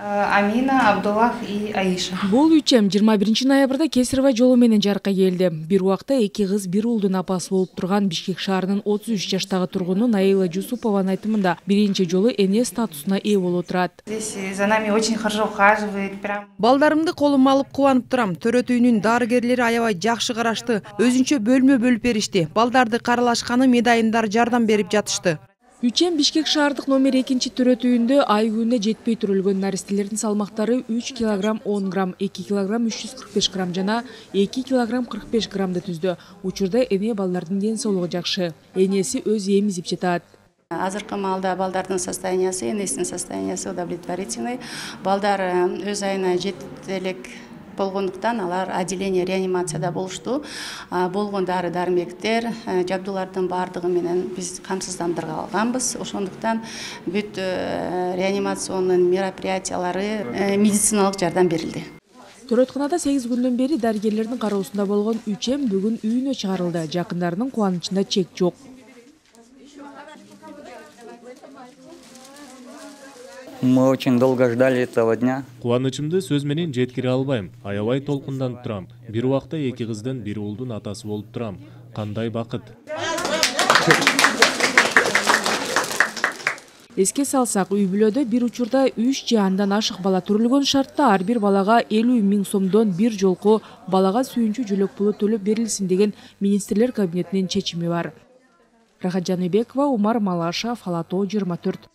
амина абдуллах и аиша. Бул үч эм жыйырма биринчи ноябрда кесарево жолу менен жарыкка келди. Бир убакта эки кыз бир уулдун апасы болуп турган бишкек шаарынын отуз үч жаштагы тургуну наила жусупованын айтымында биринчи жолу эне статусуна ээ болуп отурат здесь за нами очень хорошо ухаживает прям. Балдарымды колума алып кубанып турам. Төрөт үйүнүн дарыгерлери аябай жакшы карашты. Өзүнчө бөлмө бөлүп беришти. Балдарды каралашканы медайымдар жардам берип жатышты үч эм бишкек шаардык номер экинчи төрөт үйүндө ай күнүнө жетпей төрөлгөн наристелердин салмактары үч килограмм он грамм эки килограмм үч жүз кырк беш грамм жана эки килограмм кырк беш граммды түздү учурда эне балдардын ден соолугу жакшы. Энеси өз эмизип жатат. Азыркы маалда балдардын состояниясы энесинин состояниясы удовлетворительный. Балдар э, өз айына жетет болгондуктан алар отделение реанимацияда болушту. Болгон дары дармектер э, жабдуулардын баардыгы менен биз камсыздандырылганбыз ошондуктан бүт э, реанимационный мероприятиялары э, медициналык жардам берилди төрөтканада сегиз күндөн бери дарыгерлердин кароосунда болгон үч эм бүгүн үйүнө чыгарылды. Жакындарынын кубанычында чек жок. Мы очень долго ждали этого дня. Кубанычымды сөз менен жеткире албайм. Аябай толкунданып турам. Бир убакта эки кыздын бир уулдун атасы болуп турам. Кандай бакыт? Эске салсак үй бүлөдө бир учурда үч же андан ашык бала төрөлгөн шартта ар бир балага элүү миң сомдон бир жолку балага сүйүнчү жөлөк пулу төлөп берилсин деген министрлер кабинетинин чечими бар. Рахат жаныбекова умар малашев ала тоо жыйырма төрт